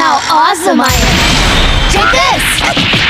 how awesome I am! Take this!